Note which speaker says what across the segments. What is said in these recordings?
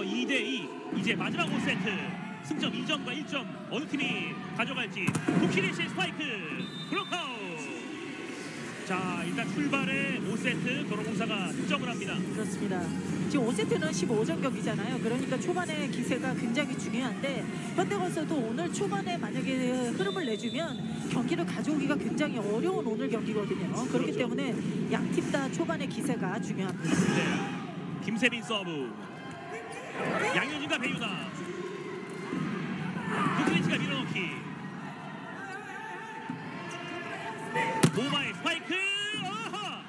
Speaker 1: 스코어 2대2 이제 마지막 5세트 승점 2점과 1점 어느 팀이 가져갈지 부키리치 스파이크 block out 자 일단 출발에 5세트 도로공사가 득점을 합니다
Speaker 2: 그렇습니다. 지금 5세트는 15점 경기잖아요. 그러니까 초반에 기세가 굉장히 중요한데 현대건설도 오늘 초반에 만약에 흐름을 내주면 경기를 가져오기가 굉장히 어려운 오늘 경기거든요. 그렇기
Speaker 1: 그렇죠.
Speaker 2: 때문에 양 팀 다 초반의 기세가 중요합니다.
Speaker 1: 네. 김세빈 서브 양효진과 배유나 부키리치가 밀어넣기. 모바의 스파이크. 아하!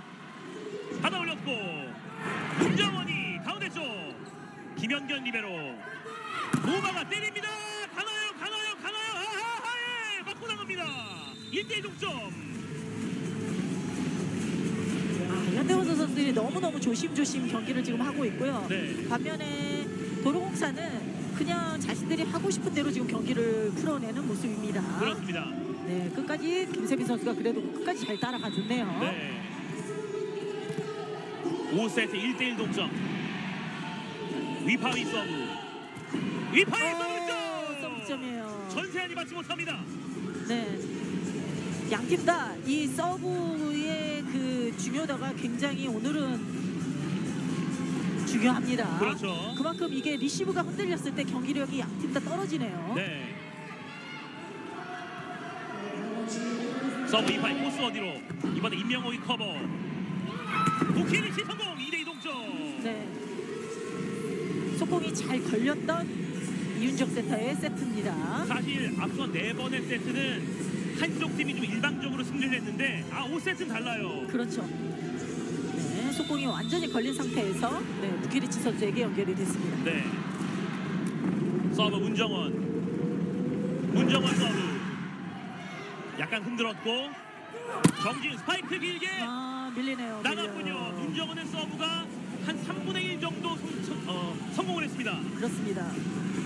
Speaker 1: 받아 올렸고 문정원이 가운데 쪽. 김연견 리베로. 모바가 때립니다. 가나요 가나요 가나요. 아하하에 맞고 나갑니다. 1대1 동점.
Speaker 2: 아, 현대건설 선수들이 너무너무 조심조심 경기를 지금 하고 있고요.
Speaker 1: 네.
Speaker 2: 반면에 도로공사는 그냥 자신들이 하고 싶은 대로 지금 경기를 풀어내는 모습입니다.
Speaker 1: 그렇습니다
Speaker 2: 네, 끝까지 김세빈 선수가 그래도 끝까지 잘 따라가 줬네요.
Speaker 1: 네. 5세트 1대1 동점. 위파위 서브. 위파위
Speaker 2: 어,
Speaker 1: 서브점.
Speaker 2: 서브점이에요.
Speaker 1: 전새얀이 받지 못합니다.
Speaker 2: 네. 양팀 다 이 서브의 그 중요도가 굉장히 오늘은 중요합니다.
Speaker 1: 그렇죠.
Speaker 2: 그만큼 이게 리시브가 흔들렸을 때 경기력이 양팀 다 떨어지네요.
Speaker 1: 네. 서브 위파위 코스 어디로 이번에 임명옥의 커버. 부키리치 성공 2대2 동점.
Speaker 2: 네. 속공이 잘 걸렸던 이윤정 센터의 세트입니다.
Speaker 1: 사실 앞선 네 번의 세트는 한쪽 팀이 좀 일방적으로 승리를 했는데 아 5세트는 달라요.
Speaker 2: 그렇죠. 네, 속공이 완전히 걸린 상태에서 네, 부키리치 선수에게 연결이 됐습니다.
Speaker 1: 네. 서브 문정원. 문정원 서브. 약간 흔들었고 정지윤 스파이크 길게
Speaker 2: 아 밀리네요.
Speaker 1: 나갔군요.
Speaker 2: 밀려요.
Speaker 1: 문정원의 서브가 한 3분의 1 정도 성, 성- 어, 성공을 했습니다.
Speaker 2: 그렇습니다.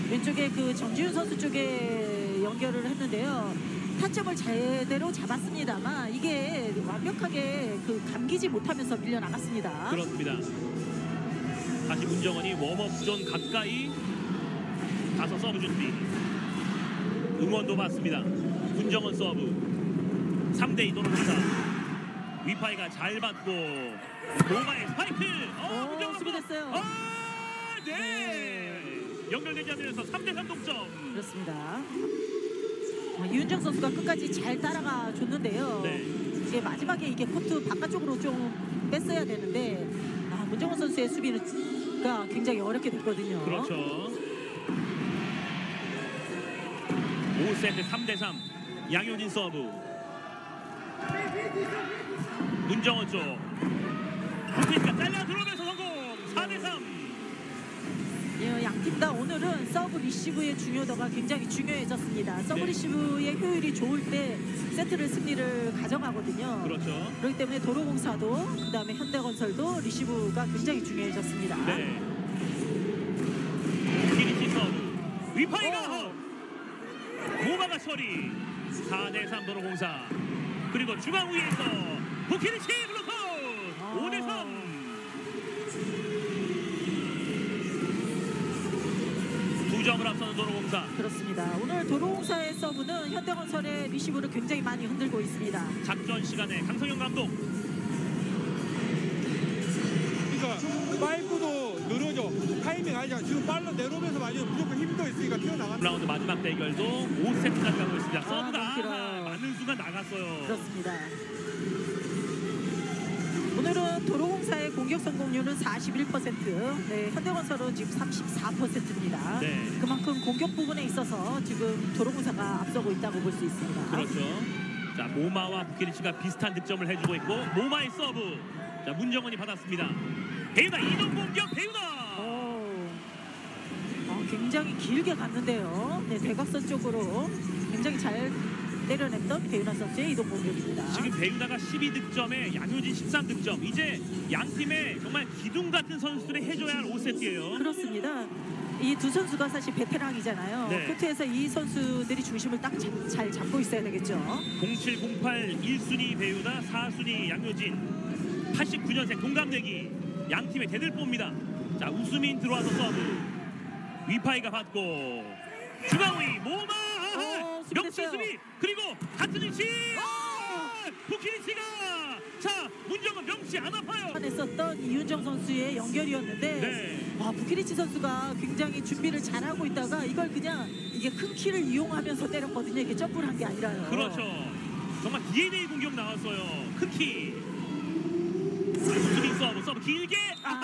Speaker 2: 왼쪽에 그 정지윤 선수 쪽에 연결을 했는데요. 타점을 제대로 잡았습니다만 이게 완벽하게 그 감기지 못하면서 밀려 나갔습니다.
Speaker 1: 그렇습니다. 다시 문정원이 warm-up zone 가까이 가서 서브 준비. 응원도 받습니다. 문정원 서브. 3대2 도로공사. 위파이가 잘 받고 모바의 스파이크. 어,
Speaker 2: 오,
Speaker 1: 문정원
Speaker 2: 수비됐어요.
Speaker 1: 아, 네. 연결되지 않으면서 3대3 동점.
Speaker 2: 그렇습니다. 아, 유윤정 선수가 끝까지 잘 따라가 줬는데요.
Speaker 1: 네.
Speaker 2: 이제 마지막에 이게 코트 바깥쪽으로 좀 뺐어야 되는데 아, 문정원 선수의 수비가 굉장히 어렵게 됐거든요.
Speaker 1: 그렇죠. 5세트 3대3 양효진 서브 문정원 쪽 부키가 잘라 들어오면서 성공 4대3
Speaker 2: 다 오늘은 서브 리시브의 중요도가 굉장히 중요해졌습니다. 서브
Speaker 1: 네.
Speaker 2: 리시브의 효율이 좋을 때 세트를 승리를 가져가거든요.
Speaker 1: 그렇죠
Speaker 2: 그렇기 때문에 도로공사도 그다음에 현대건설도 리시브가 굉장히 중요해졌습니다.
Speaker 1: 네 기리치 서브 위파위가
Speaker 2: 어.
Speaker 1: 헛 모바가 처리 4대3 도로공사 그리고 중앙 위에서 부키리치 블로커
Speaker 2: 아.
Speaker 1: 5대3 두 점을 앞서는 도로공사
Speaker 2: 그렇습니다. 오늘 도로공사의 서브는 현대건설의 리시브를 굉장히 많이 흔들고 있습니다.
Speaker 1: 작전 시간에 강성형 감독
Speaker 3: 그러니까 파이프도 늘어져 타이밍 알잖아 지금 빨로 내려오면서 맞으면 무조건 더 있으니까 튀어나간다
Speaker 1: 라운드 마지막 대결도 5세트까지 가고 있습니다. 서브가
Speaker 2: 너무 길어요.
Speaker 1: 맞는 순간 나갔어요.
Speaker 2: 그렇습니다. 오늘은 도로공사의 공격 성공률은 41%, 네, 현대건설은 지금 34%입니다.
Speaker 1: 네.
Speaker 2: 그만큼 공격 부분에 있어서 지금 도로공사가 앞서고 있다고 볼 수 있습니다.
Speaker 1: 그렇죠. 자 모마와 부키리치가 비슷한 득점을 해주고 있고 모마의 서브. 자 문정원이 받았습니다. 배우나 이동 공격 배우나.
Speaker 2: 오, 어, 굉장히 길게 갔는데요. 네, 대각선 쪽으로 굉장히 잘 때려냈던 배윤아 선수의 이동 공격입니다.
Speaker 1: 지금 배우나가 12득점에 양효진 13득점. 이제 양 팀의 정말 기둥 같은 선수들이 해줘야 할 5세트예요.
Speaker 2: 그렇습니다. 이 두 선수가 사실 베테랑이잖아요.
Speaker 1: 네.
Speaker 2: 코트에서 이 선수들이 중심을 딱 잘 잡고 있어야 되겠죠.
Speaker 1: 0708 1순위 배우나 4순위 양효진 89년생 동갑내기 양 팀의 대들보입니다. 자 우수민 들어와서 서브 위파위가 받고 중앙위 모마 명치. 수비 그리고 같은 위치 아! 부키리치가 자 문정원 명치 안 아파요
Speaker 2: 했었던 이윤정 선수의 연결이었는데
Speaker 1: 네.
Speaker 2: 와 부키리치 선수가 굉장히 준비를 잘하고 있다가 이걸 그냥 이게 큰 키를 이용하면서 때렸거든요. 이게 점프를 한 게 아니라요.
Speaker 1: 그렇죠 정말 DNA 공격 나왔어요 큰키 수비 서브 서브 길게
Speaker 2: 아.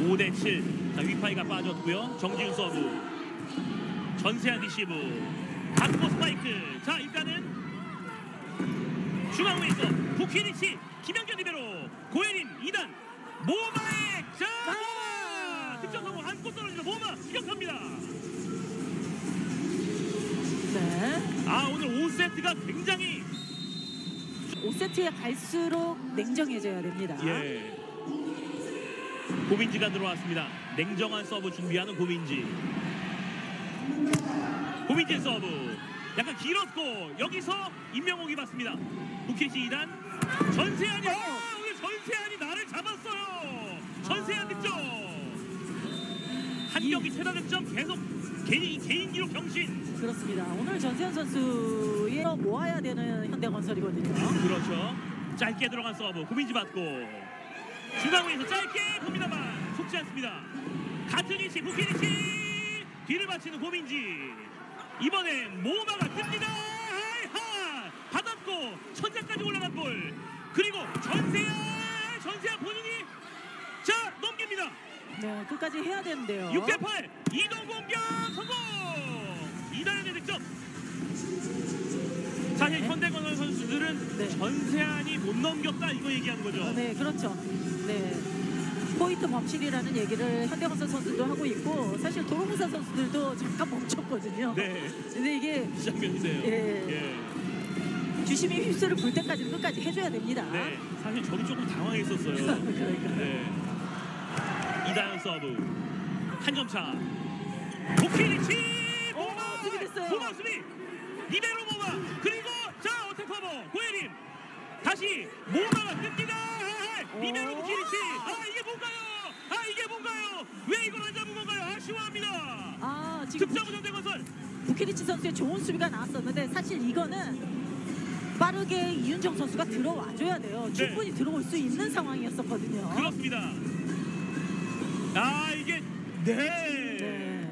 Speaker 1: 5대7 자 위파이가 빠졌고요 정지훈 서브 전세한 리시브 받고 스파이크 자 일단은 중앙위에서 부키리치 김영견 리베로 고혜림 2단 모마의 자
Speaker 2: 아!
Speaker 1: 모마 득점 성공 안고 떨어지는 모마 시격합니다
Speaker 2: 네.
Speaker 1: 아 오늘 5세트가 굉장히
Speaker 2: 5세트에 갈수록 냉정해져야 됩니다.
Speaker 1: 예 고민지가 들어왔습니다 냉정한 서브 준비하는 고민지 고민지 서브. 약간 길었고 여기서 임명옥이 받습니다. 부키리치 2단 전새얀이 아, 오늘 전새얀이 나를 잡았어요. 전새얀 득점. 한
Speaker 2: 이-
Speaker 1: 경기 최다 득점 계속 개인, 개인 기록 경신.
Speaker 2: 그렇습니다. 오늘 전세현 선수의 모아야 되는 현대건설이거든요.
Speaker 1: 그렇죠. 짧게 들어간 서브. 고민지 받고. 중앙위에서 짧게 봅니다만 속지 않습니다. 같은 위치 부키리치. 뒤를 받치는 고민지 이번엔 모마가 뜹니다 하이하 받았고 천장까지 올라간 볼 그리고 전세야 전세야 본인이 자 넘깁니다
Speaker 2: 네, 끝까지 해야 되는데요.
Speaker 1: 6대8 이동 공격 성공 이다현의 득점 사실
Speaker 2: 네.
Speaker 1: 현대건설 선수들은
Speaker 2: 네.
Speaker 1: 전세안이 못 넘겼다 이거 얘기하는 거죠
Speaker 2: 네, 그렇죠. 네. 포인트 범실이라는 얘기를 현대건설 선수도 하고 있고 사실 도로공사 선수들도 잠깐 멈췄거든요.
Speaker 1: 네,
Speaker 2: 근데 이게
Speaker 1: 이 장면이세요.
Speaker 2: 예.
Speaker 1: 예.
Speaker 2: 주심이 휩쓸을 불 때까지는 끝까지 해줘야 됩니다.
Speaker 1: 네, 사실 저도 조금 당황했었어요.
Speaker 2: 그러니까.
Speaker 1: 네. 이다현 서브 한 점 차. 부키리치
Speaker 2: 오,
Speaker 1: 모마
Speaker 2: 수비 됐어요.
Speaker 1: 모마 수비 리베로 모마 그리고 자 attack cover 고혜림 다시 모마가 뜹니다.
Speaker 2: 오.
Speaker 1: 부키리치 아 이게 뭔가요? 아 이게 뭔가요? 왜 이걸 안 잡은 건가요? 아쉬워합니다.
Speaker 2: 아, 지금
Speaker 1: 득점은 현대건설.
Speaker 2: 부키리치 선수의 좋은 수비가 나왔었는데 사실 이거는 빠르게 이윤정 선수가 들어와줘야 돼요. 충분히 들어올 수 있는 상황이었었거든요.
Speaker 1: 그렇습니다. 아 이게 네.
Speaker 2: 네.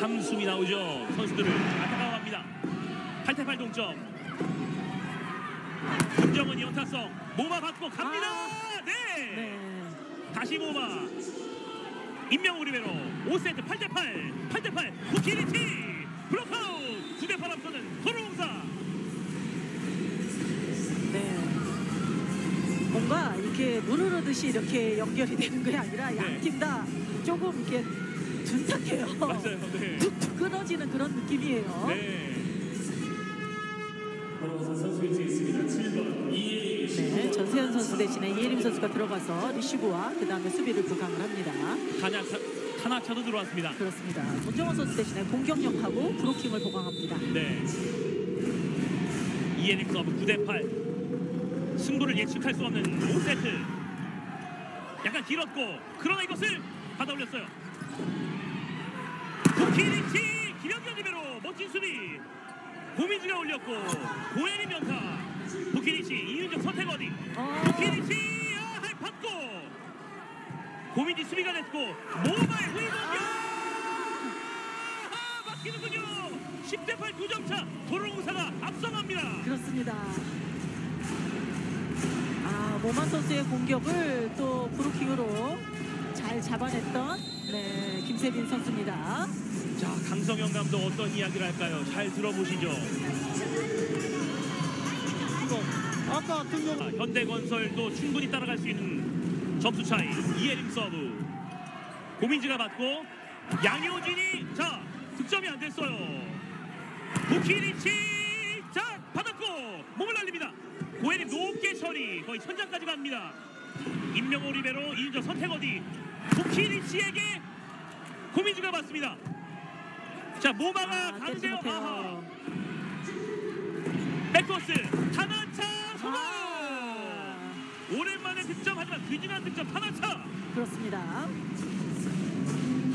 Speaker 1: 함숨이 나오죠. 선수들을. 8대8 동점. 김정은 연타성 모마 받고 갑니다. 네.
Speaker 2: 네.
Speaker 1: 다시 모마. 임명우 리베로 5세트 8대8 8대8 부키리치 블록아웃 9대8 앞서는 도로공사
Speaker 2: 네. 뭔가 이렇게 물 흐르듯이 이렇게 연결이 되는 게 아니라
Speaker 1: 네.
Speaker 2: 양팀 다 조금 이렇게 둔탁해요.
Speaker 1: 맞아요. 네.
Speaker 2: 툭툭 끊어지는 그런 느낌이에요.
Speaker 1: 네.
Speaker 2: 네, 전새얀 선수 대신에 이예림 선수가 들어가서 리시브와 그 다음에 수비를 보강을 합니다.
Speaker 1: 타나차, 타나차도 들어왔습니다.
Speaker 2: 그렇습니다. 문정원 선수 대신에 공격력하고 블로킹을 보강합니다.
Speaker 1: 네. 이예림 서브 9대8 승부를 예측할 수 없는 5세트 약간 길었고 그러나 이것을 받아 올렸어요 부키리치 김연견 리베로 멋진 수비 고민지가 올렸고 고혜림 연타. 도키리치 이윤정 선택 어디?
Speaker 2: 어,
Speaker 1: 도키리치 아, 할 받고. 고민지 수비가 됐고 모바일 후위공격 아, 막히는군요. 10대8 9점차 도로공사가 앞서갑니다.
Speaker 2: 그렇습니다. 아, 모만 선수의 공격을 또 브로킹으로 잘 잡아냈던 네, 김세빈 선수입니다.
Speaker 1: 자 강성형 감독 어떤 이야기를 할까요? 잘 들어보시죠.
Speaker 3: 아까 같은 경우
Speaker 1: 아, 현대건설도 충분히 따라갈 수 있는 점수 차이. 이예림 서브. 고민지가 받고 양효진이 자 득점이 안 됐어요. 부키리치! 자 받았고 몸을 날립니다. 고혜림 높게 처리. 거의 천장까지 갑니다. 임명옥 리베로 이윤정 선택 어디 부키리치에게 고민지가 받습니다 자 모마가
Speaker 2: 아,
Speaker 1: 가는데요 아하. 백토스 타나차 성공
Speaker 2: 아,
Speaker 1: 올해 귀중한 득점 하나차.
Speaker 2: 그렇습니다.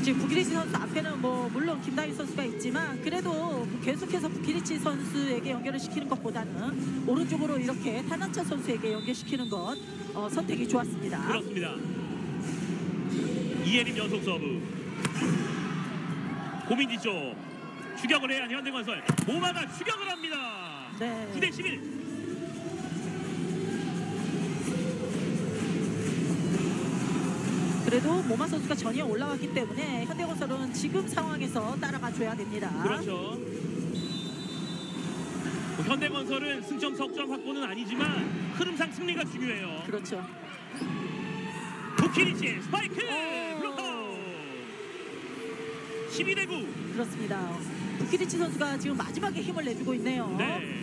Speaker 2: 지금 부키리치 선수 앞에는 뭐 물론 김다희 선수가 있지만 그래도 계속해서 부키리치 선수에게 연결을 시키는 것보다는 오른쪽으로 이렇게 타나차 선수에게 연결시키는 것 어, 선택이 좋았습니다.
Speaker 1: 그렇습니다. 이예림 연속 서브. 고민지 쪽 추격을 해야 현대건설. 모마가 추격을 합니다.
Speaker 2: 네.
Speaker 1: 9대 11.
Speaker 2: 그래도 모마 선수가 전위에 올라왔기 때문에 현대건설은 지금 상황에서 따라가 줘야 됩니다.
Speaker 1: 그렇죠. 뭐 현대건설은 승점 석점 확보는 아니지만 흐름상 승리가 중요해요.
Speaker 2: 그렇죠.
Speaker 1: 부키리치 스파이크
Speaker 2: 오.
Speaker 1: block out 12대 9
Speaker 2: 그렇습니다. 부키리치 선수가 지금 마지막에 힘을 내주고 있네요.
Speaker 1: 네.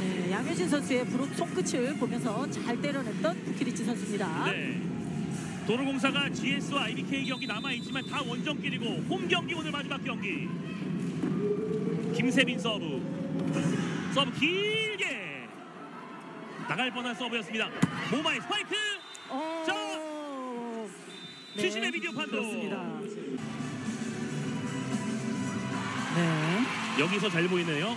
Speaker 2: 네, 양효진 선수의 블록 손끝을 보면서 잘 때려냈던 부키리치 선수입니다.
Speaker 1: 네. 도로공사가 GS와 IBK 경기 남아있지만 다 원정길이고 홈 경기 오늘 마지막 경기 김세빈 서브 서브 길게 나갈 뻔한 서브였습니다 모마의 스파이크
Speaker 2: 어...
Speaker 1: 자,
Speaker 2: 네,
Speaker 1: 최신의 비디오 판독.
Speaker 2: 그렇습니다. 네.
Speaker 1: 여기서 잘 보이네요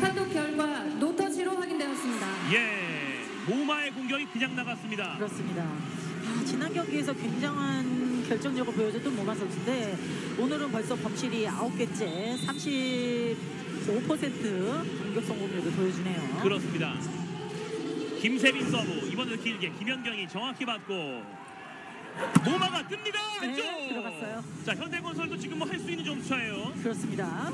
Speaker 4: 판독 결과 노터치로 확인되었습니다.
Speaker 1: 예 모마의 공격이 그냥 나갔습니다
Speaker 2: 그렇습니다. 아, 지난 경기에서 굉장한 결정력을 보여줬던 모마 선수인데 오늘은 벌써 범실이 9개째 35% 공격 성공률을 보여주네요.
Speaker 1: 그렇습니다 김세빈 서브 이번에도 길게 김연견이 정확히 받고 모마가 뜹니다
Speaker 2: 네,
Speaker 1: 안쪽
Speaker 2: 들어갔어요.
Speaker 1: 자 현대건설도 지금 뭐 할 수 있는 점수차예요
Speaker 2: 그렇습니다.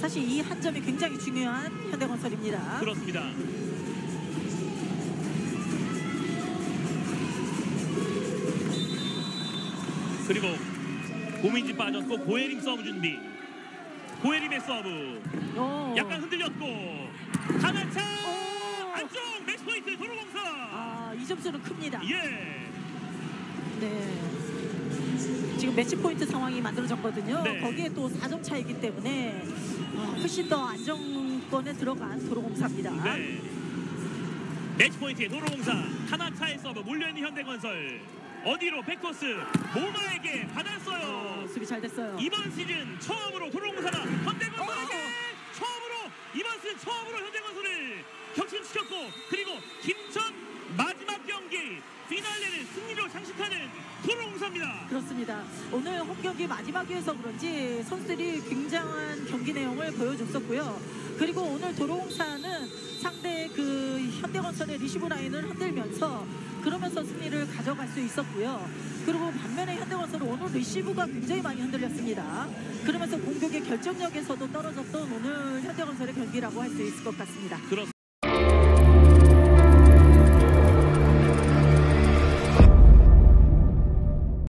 Speaker 2: 사실 이 한 점이 굉장히 중요한 현대건설입니다.
Speaker 1: 그렇습니다. 그리고 고민지 빠졌고 고혜림 서브 준비. 고혜림의 서브
Speaker 2: 오.
Speaker 1: 약간 흔들렸고
Speaker 2: 오.
Speaker 1: 안쪽 매치 포인트 도로공사.
Speaker 2: 아, 이 점수는 큽니다.
Speaker 1: 예.
Speaker 2: 네. 지금 매치 포인트 상황이 만들어졌거든요.
Speaker 1: 네.
Speaker 2: 거기에 또 4점 차이기 때문에 어, 훨씬 더 안정권에 들어간 도로공사입니다.
Speaker 1: 네. 매치 포인트의 도로공사 하나 차의 서브 몰려있는 현대건설 어디로 백토스 모마에게 받았어요.
Speaker 2: 어, 수비 잘 됐어요.
Speaker 1: 이번 시즌 처음으로 도로공사가 현대건설에게
Speaker 2: 어.
Speaker 1: 처음으로 이번 시즌 처음으로 현대건설을 격침시켰고 그리고 김천 마지막 경기 피날레를 승리로 장식하는 도로공사입니다.
Speaker 2: 그렇습니다. 오늘 홈 경기 마지막이어서 그런지 선수들이 굉장한 경기 내용을 보여줬었고요. 그리고 오늘 도로공사는 상대 그 현대건설의 리시브 라인을 흔들면서 그러면서 승리를 가져갈 수 있었고요. 그리고 반면에 현대건설은 오늘 리시브가 굉장히 많이 흔들렸습니다. 그러면서 공격의 결정력에서도 떨어졌던 오늘 현대건설의 경기라고 할 수 있을 것 같습니다.
Speaker 1: 그렇습니다.